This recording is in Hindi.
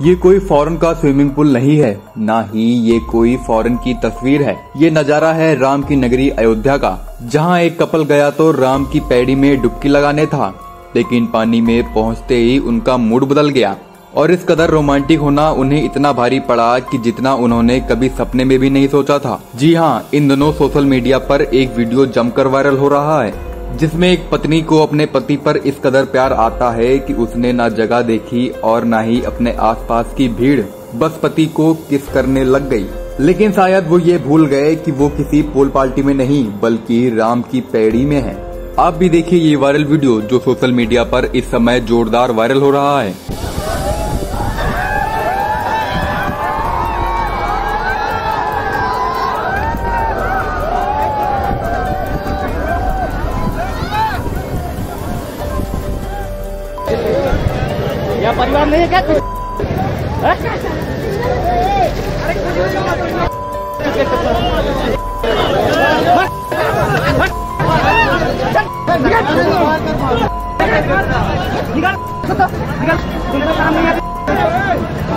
ये कोई फॉरेन का स्विमिंग पूल नहीं है, ना ही ये कोई फॉरेन की तस्वीर है। ये नज़ारा है राम की नगरी अयोध्या का, जहाँ एक कपल गया तो राम की पैड़ी में डुबकी लगाने था, लेकिन पानी में पहुँचते ही उनका मूड बदल गया। और इस कदर रोमांटिक होना उन्हें इतना भारी पड़ा कि जितना उन्होंने कभी सपने में भी नहीं सोचा था। जी हाँ इन दोनों सोशल मीडिया पर एक वीडियो जमकर वायरल हो रहा है। जिसमें एक पत्नी को अपने पति पर इस कदर प्यार आता है कि उसने ना जगह देखी और ना ही अपने आसपास की भीड़। बस पति को किस करने लग गई। लेकिन शायद वो ये भूल गए कि वो किसी पोल पार्टी में नहीं, बल्कि राम की पैड़ी में है। आप भी देखिए ये वायरल वीडियो जो सोशल मीडिया पर इस समय जोरदार वायरल हो रहा है। या परिवार नहीं है क्या कुछ हैं? निकल निकल तुमको काम नहीं आता